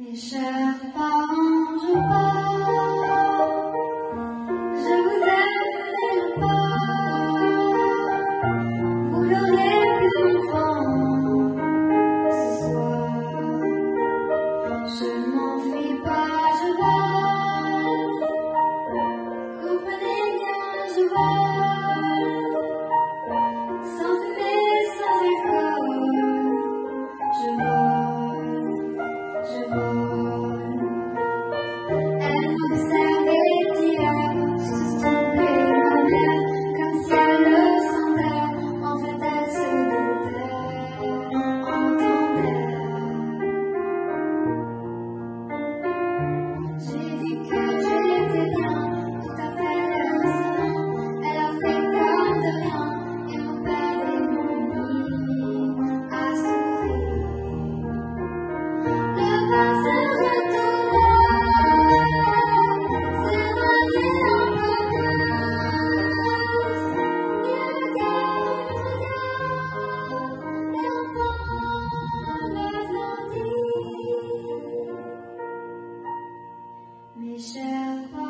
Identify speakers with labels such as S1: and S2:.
S1: Mes chers parents, je pars. Mes chers